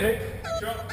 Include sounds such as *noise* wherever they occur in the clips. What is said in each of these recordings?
Hit.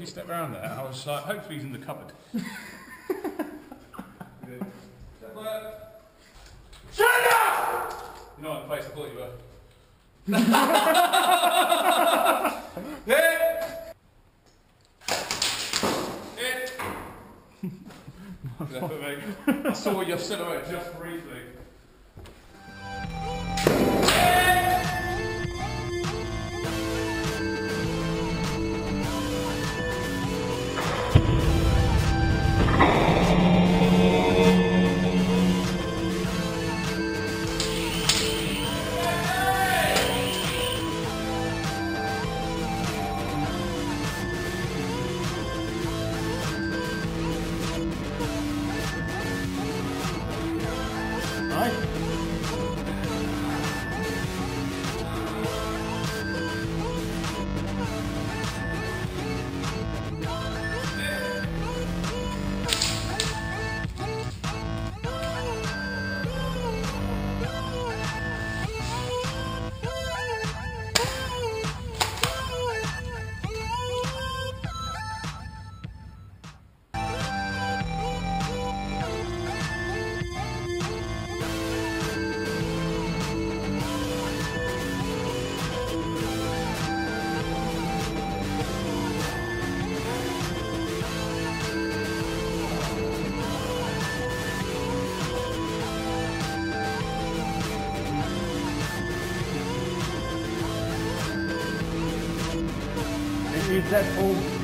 Was you step around there. I was like, hopefully he's in the cupboard. Shut *laughs* up! You know what place I thought you were. *laughs* Hit! Hit! Yeah, but mate, I saw your silhouette just briefly. Is that all.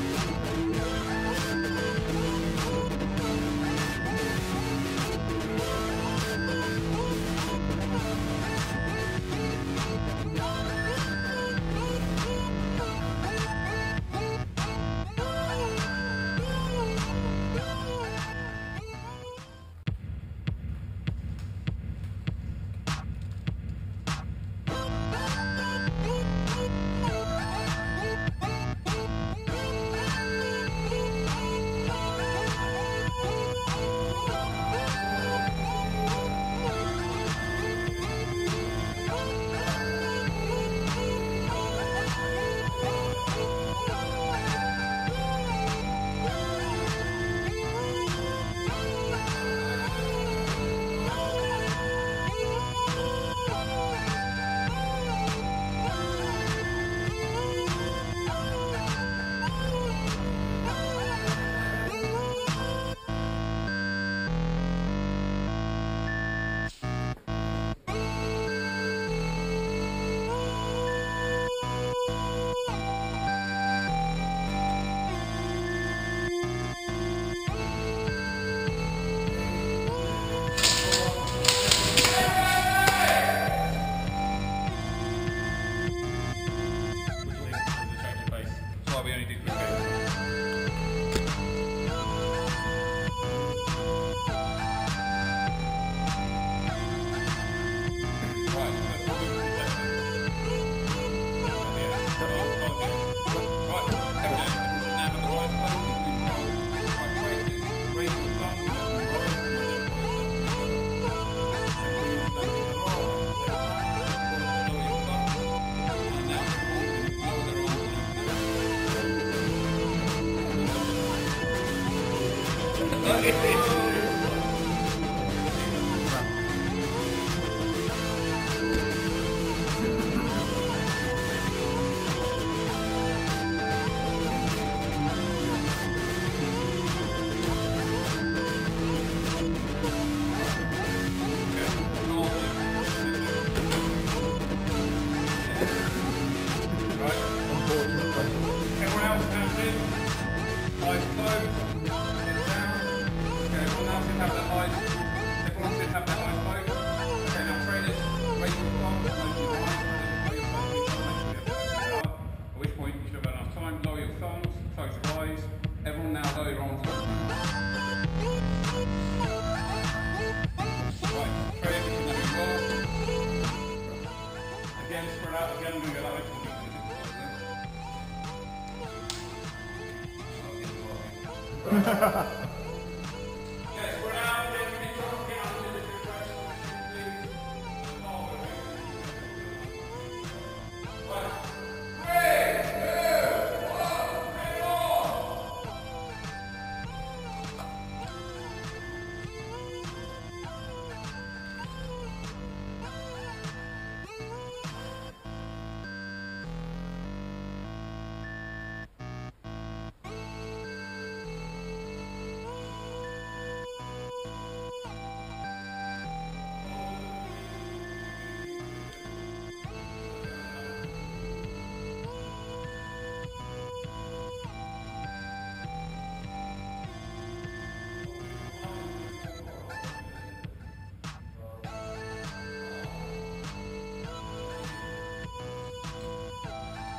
Okay. este. ハハハ。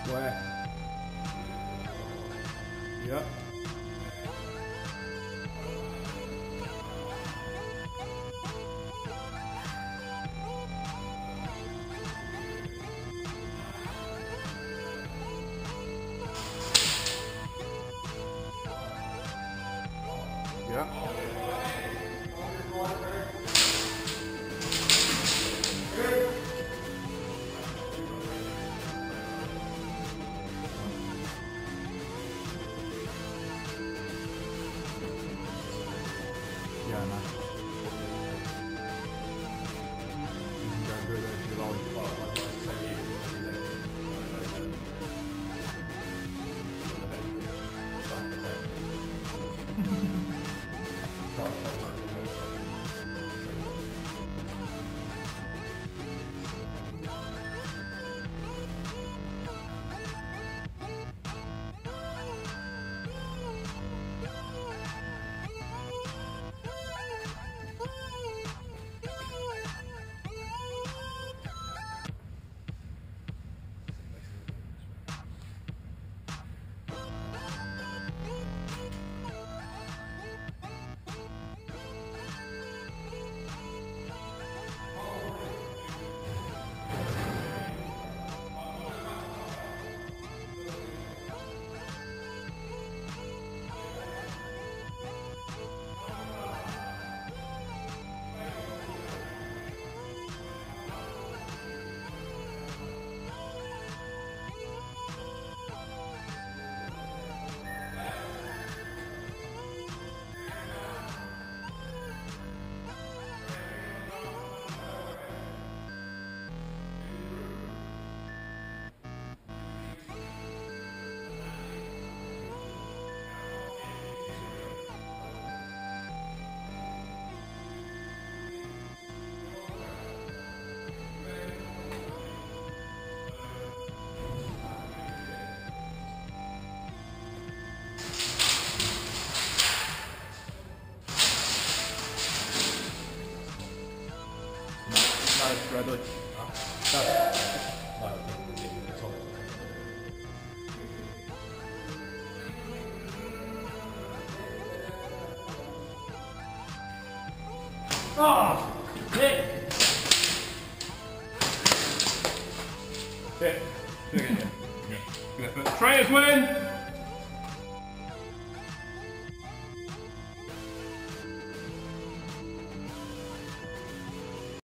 Where? Yep. 違いま。No, Bradley. Ah! Hit! Hit. Trainers win!